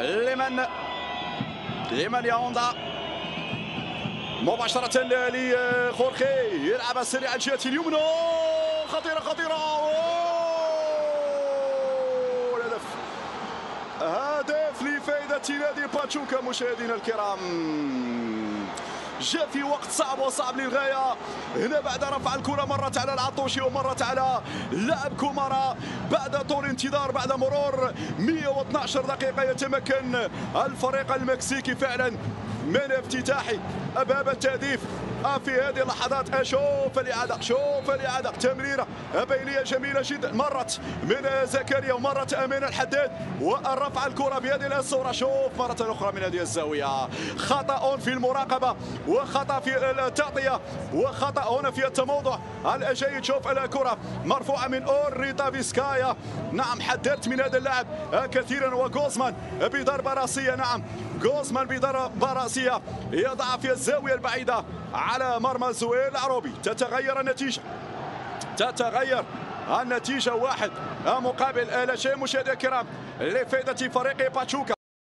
لمن؟ لمن هوندا؟ مباشرة لخورخي يلعب السريع الجهة اليمنى. خطيرة خطيرة. الهدف هدف. لفائدة نادي باتشوكا مشاهدينا الكرام. جاء في وقت صعب وصعب للغاية. هنا بعد رفع الكرة مرت على العطوشي ومرت على لاعب كومارا. بعد طول انتظار بعد مرور 112 دقيقة يتمكن الفريق المكسيكي فعلا. من افتتاح باب التهديف. في هذه اللحظات أشوف الإعادة شوف الإعادة. تمريرة بينية جميلة جدا. مرت من زكريا ومرت امين الحداد. والرفع الكرة بهذه الصورة. شوف مرة أخرى من هذه الزاوية. خطأ في المراقبة وخطأ في التغطية وخطأ هنا في التموضع. الجيد شوف الكرة مرفوعة من أوريتا فيسكايا. نعم حذرت من هذا اللاعب كثيرا. وغوزمان بضربة رأسية. نعم غوزمان بضربة راسيه يضع في الزاوية البعيدة على مرمى زويل العروبي. تتغير النتيجة. تتغير النتيجة واحد. مقابل لا شيء مشاهدينا الكرام لفائدة فريق باتشوكا.